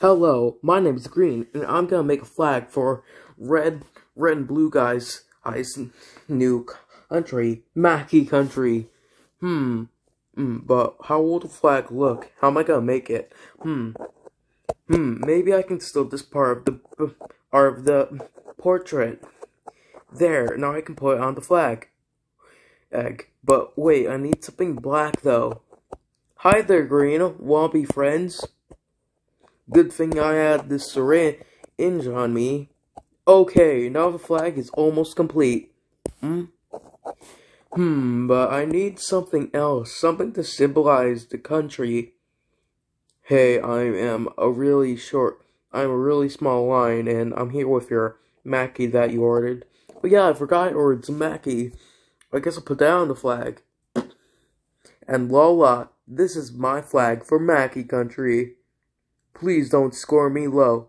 Hello, my name is Green, and I'm gonna make a flag for red, red and blue guys' eyes new country, Mackey country. Hmm. Hmm. But how will the flag look? How am I gonna make it? Hmm. Hmm. Maybe I can steal this part of the part of the portrait. There. Now I can put it on the flag. Egg. But wait, I need something black though. Hi there, Green. Wanna be friends? Good thing I had this syringe on me. Okay, now the flag is almost complete. Hmm? Hmm, but I need something else, something to symbolize the country. Hey, I am a really short, I'm a really small line, and I'm here with your Mackie that you ordered. But yeah, I forgot I ordered some Mackie. I guess I'll put on the flag. And Lola, this is my flag for Mackie country. Please don't score me low.